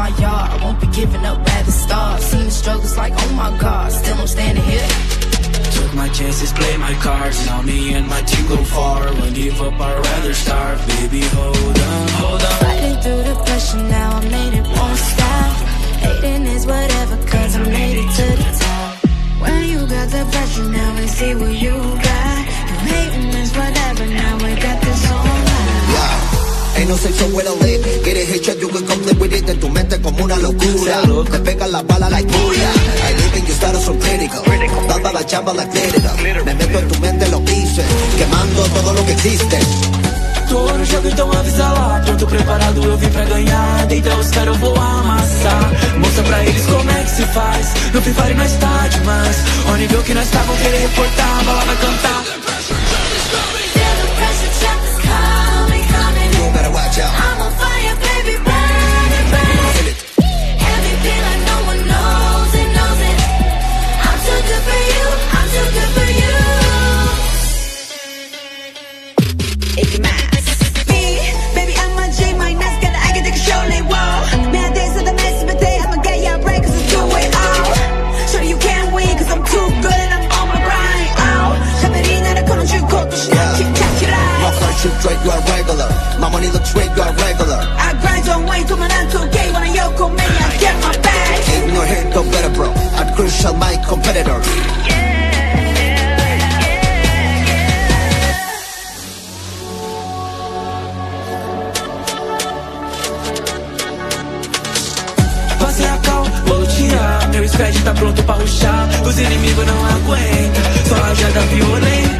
my yard. I won't be giving up, rather start. Seen the struggles like, oh my god, still I'm standing here. Took my chances, play my cards. Now me and my team go far. Won't give up, I'd rather starve. Baby, hold on, hold on. Fighting through the pressure now, the pressure now, and see what you got. You hating is whatever, now we got this on live. Ain't no safe somewhere to live. Get it hit you can come live with it. En tu mente como una locura. Te pegan la bala like booyah. I live in your status so critical. Dada la chamba like glitter. Me meto en tu mente lo hice. Quemando todo lo que existe. Preparado, eu vim pra ganhar. Deita os caras, eu vou amassar. Mostra pra eles como é que se faz. No Free nós tá demais. Ao nível que nós tá, vão querer reportar. A bala vai cantar. shoot straight, you are regular. My money looks great. you are regular. I grind on way to my 9 to K when I yoko man, I get my bag. In your head, go better, bro. I'm crucial, my competitor. Yeah. Meu spread tá pronto pra ruxar Os inimigos não aguentam Só a jada violenta